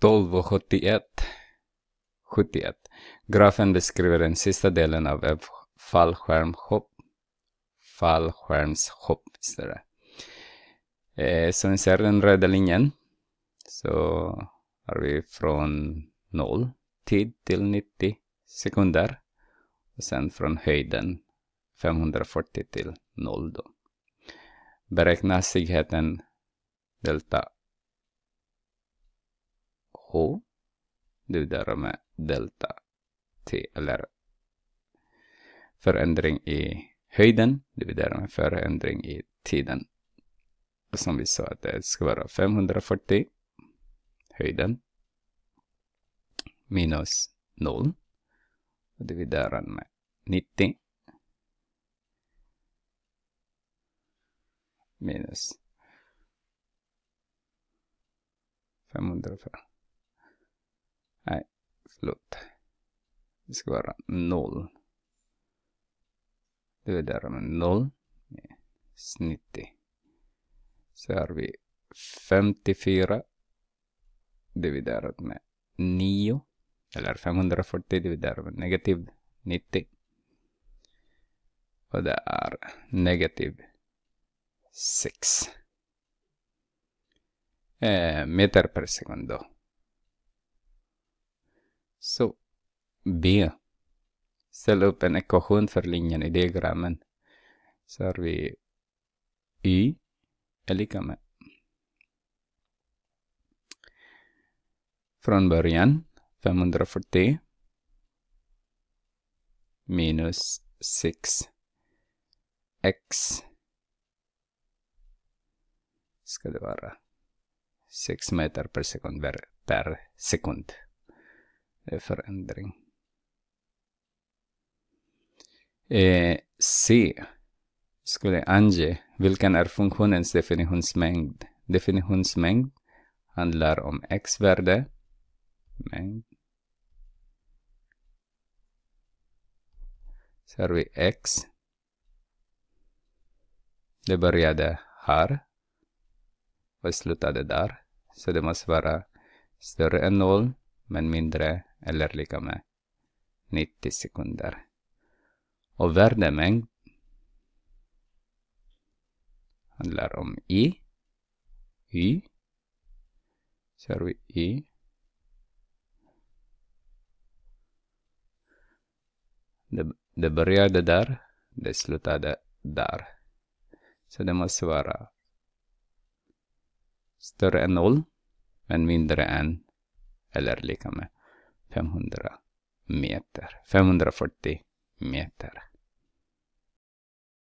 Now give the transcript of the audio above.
12.71. 71. Grafen beskriver den sista delen av ett fallskärmshopp. Fallskärmshopp visst är det. Eh, så ni ser den röda linjen. Så har vi från 0 tid till 90 sekunder. Och sen från höjden 540 till 0 då. Beräkna hastigheten delta H. Dividerar med delta T eller förändring i höjden. Dividerar med förändring i tiden. Som vi sa att det ska vara 540 höjden minus 0 och dividerar med 90 minus 540 förlåt. Det ska vara 0. där med 0 90. Så har vi 54 dividerat med 9. Eller 540 dividerat med negativ 90. Och det är negativ 6 eh, meter per sekund då. Så B. Ställ upp en ekvation för linjen i diagrammen. Så har vi Y är lika med från början 540 minus 6 x ska det vara 6 meter per sekund per, per sekund. Eh, förändring. Eh, C skulle ange vilken är funktionens definitionsmängd. Definitionsmängd handlar om x-värde, mängd. Så har vi x. Det började här och slutade där. Så det måste vara större än 0 men mindre eller lika med 90 sekunder. Och värdemängd handlar om i, y, så har vi y. Det, det började där, det slutade där. Så det måste vara större än 0, men mindre än eller lika med 500 meter. 540 meter.